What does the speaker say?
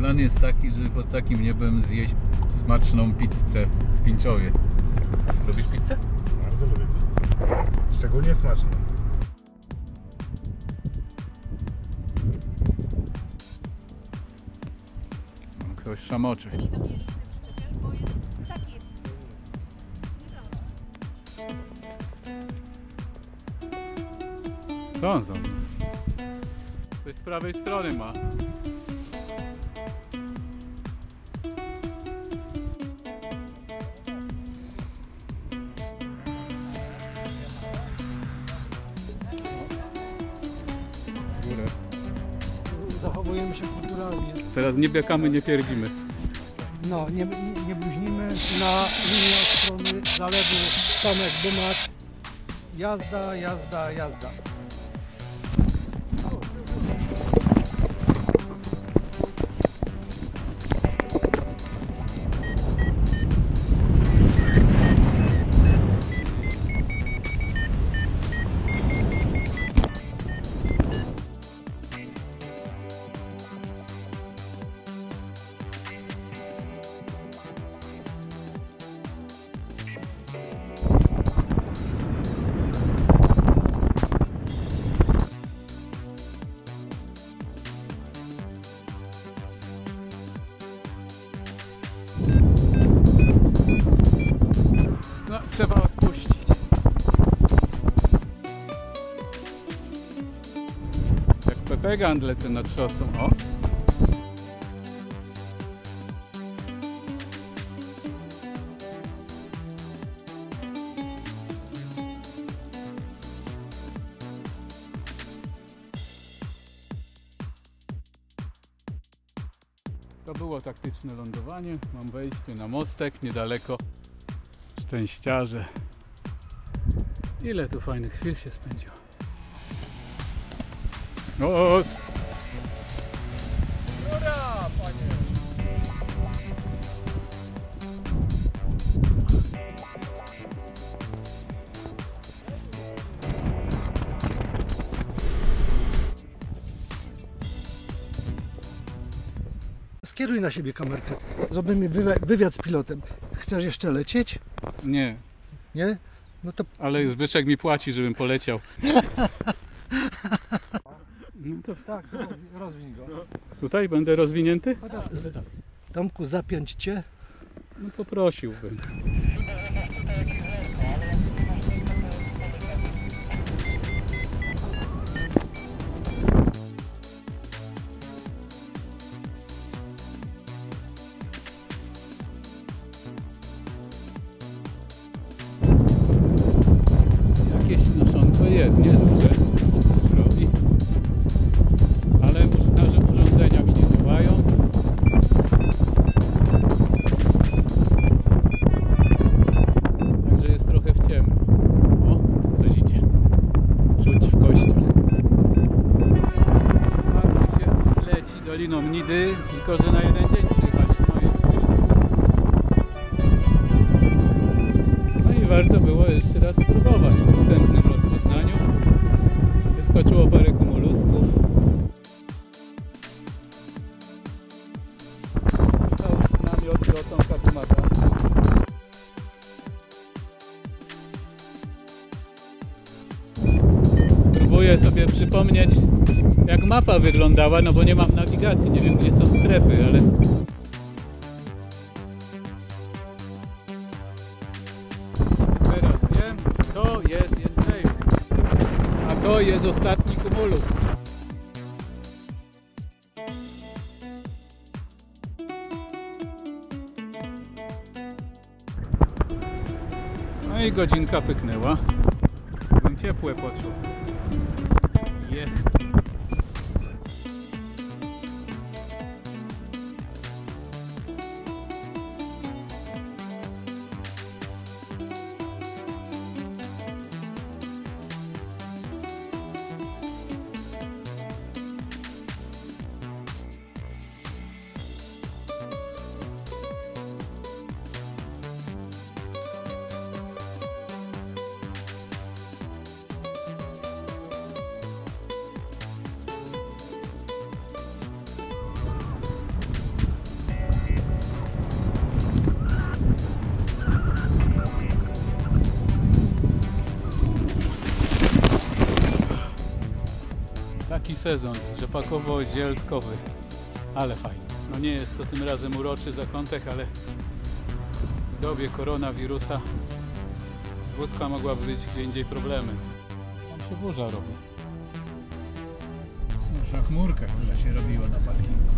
Plan jest taki, żeby pod takim niebem zjeść smaczną pizzę w Pińczowie. Lubisz pizzę? Bardzo lubię pizzę. Szczególnie smaczną. No, Ktoś szamoczy. Co on tam? Coś z prawej strony ma. Zachowujemy się kulturalnie. Teraz nie biakamy, nie pierdzimy. No, nie, nie, nie bluźnimy na linię od strony zalewu Tomek Dymak. Jazda, jazda, jazda. Trzeba odpuścić. Jak Pepegand lecę nad szosą, o. To było taktyczne lądowanie. Mam wejście na mostek niedaleko szczęściarze. Ile tu fajnych chwil się spędziło. O, Skieruj na siebie kamerkę. Zrobimy wywi- wywiad z pilotem. Chcesz jeszcze lecieć? nie, Nie? No to ale Zbyszek mi płaci, żebym poleciał. No to tak, rozwi- rozwiń go. tutaj będę rozwinięty? Z- Tomku, zapiąć cię. No poprosiłbym. Jest, nie duże. Coś robi. Ale nasze urządzenia mi nie działają. Także jest trochę w ciemno. O, tu coś idzie. Czuć w kościach. A tu się leci doliną Nidy, tylko że na jeden dzień. No warto było jeszcze raz spróbować w wstępnym rozpoznaniu. Próbuję sobie przypomnieć, jak mapa wyglądała, no bo nie mam nawigacji, nie wiem gdzie są strefy, ale. Teraz wiem, to jest Jędrzeju, a to jest ostatni kumulus. No i godzinka pyknęła. Bym ciepłe poczuł. Jest. Sezon rzepakowo-zielskowy, ale fajnie. No nie jest to tym razem uroczy zakątek, ale w dobie koronawirusa wózka mogłaby być gdzie indziej problemy. Tam się burza robi. Już na chmurkę, która się robiła na parkingu.